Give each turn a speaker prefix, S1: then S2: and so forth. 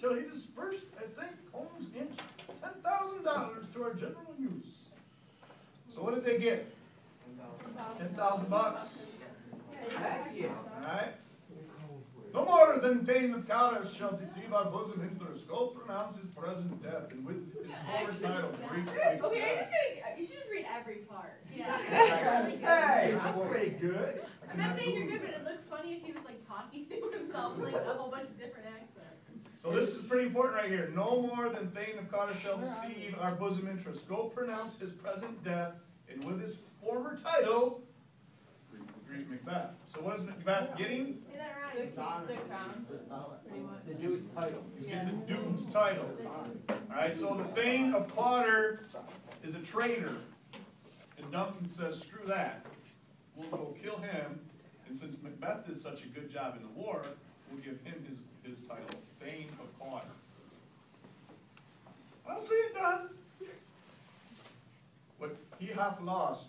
S1: till he dispersed at St. Colme's Inch ten thousand dollars to our general use.
S2: So what did they get? Ten thousand bucks,
S3: Heck, yeah.
S2: alright? No more than Thane of Cawdor shall deceive our bosom interest, go pronounce his present death, and with his former title, great.
S4: Okay, are you just gonna, you should just read every part.
S3: Hey, I'm pretty good.
S4: I'm not saying you're good, but it'd look funny if he was like talking to himself in like a whole bunch of different accents.
S2: So this is pretty important right here, no more than Thane of Cawdor shall deceive our bosom interest, go pronounce his present death, and with his former title, greet Macbeth. So what is Macbeth getting?
S4: Say that right. The, the crown.
S3: The new title.
S2: He's getting the Duke's title. Alright, so the Thane of Cawdor is a traitor. And Duncan says, screw that. We'll go kill him, and since Macbeth did such a good job in the war, we'll give him his, his title, What he hath lost,